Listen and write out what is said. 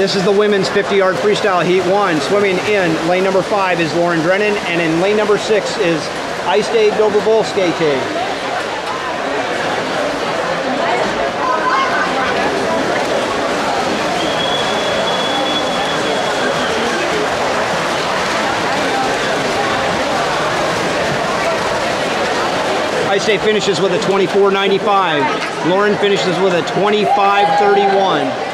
This is the women's 50-yard freestyle heat one. Swimming in lane number five is Lauren Drennan, and in lane number six is Ice Day Dover Ice Day finishes with a 24.95. Lauren finishes with a 25.31.